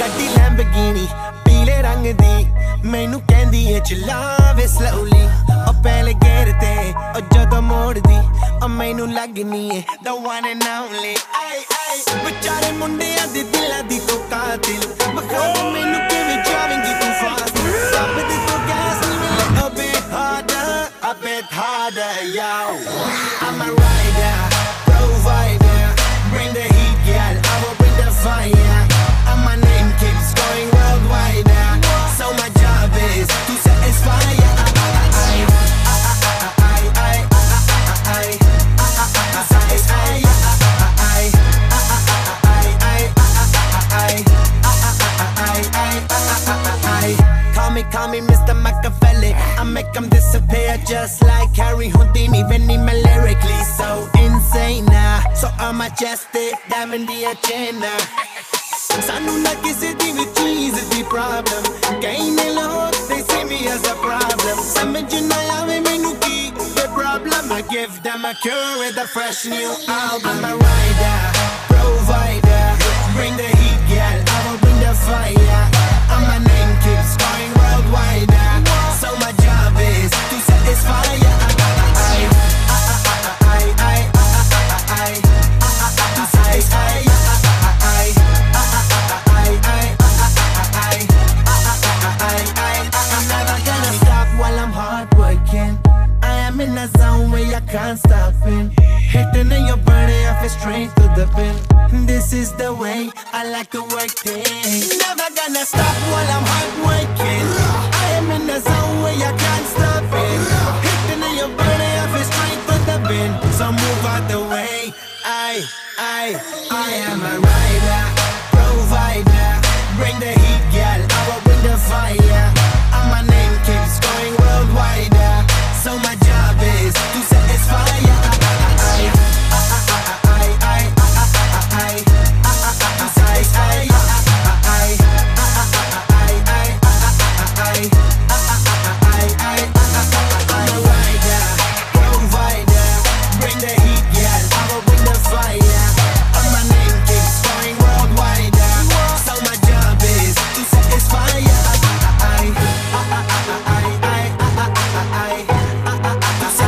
ਗੱਡੀ ਲੈਂਬਗੀਨੀ ਪੀਲੇ ਰੰਗ ਦੀ। ਮੈਨੂੰ ਕਹਿੰਦੀ ਏ ਚਲਾਵੇ ਸਲੋਲੀ ਉਹ ਪਹਿਲੇ ਗੇਰ ਤੇ, ਉਹ ਜਦੋਂ ਮੋੜਦੀ, ਉਹ ਮੈਨੂੰ ਲੱਗਨੀ ਏ, the one and only ਆਈ ਆਈ। ਵਿਚਾਰੇ ਮੁੰਡਿਆਂ ਦੇ ਦਿਲਾਂ ਦੀ ਤੂੰ ਕਾਤਿਲ। ਬਖਾ ਮੈਨੂੰ ਕਿਵੇਂ ਜਾਵੇਂਗੀ ਤੂੰ ਫਾਸਟ ਸਭ ਦੀ ਤੂੰ ਗੈਸ ਨਹੀਂ ਮਿਲੇ, ਅਬੇ harder a bit harder Machiavelli. I make them disappear just like Harry Houdini. Vinny me lyrically so insane now. So I'm majestic, diamond the agenda. ਸਾਨੂੰ ਨਾ ਕਿਸੇ ਦੀ ਵੀ ਚੀਜ਼ ਦੀ ਪ੍ਰੋਬਲਮ ਕਈ ਨੇ ਲੋਕ they see me as a problem ਸਮਝ ਨਾ ਆਵੇ ਮੈਨੂੰ ਕੀ the problem I give them a cure with a fresh new album I'm a rider In a zone where I can't stop in. Hitting in your body, I feel straight to the pin. This is the way I like to work things. Never gonna stop while I'm hard working. I am in a zone where I can't stop it. Hitting in your body, I feel straight to the pin. So move out the way. I, I, I am a rider, provider. Bring the heat, girl. I will bring the fire. days. Tu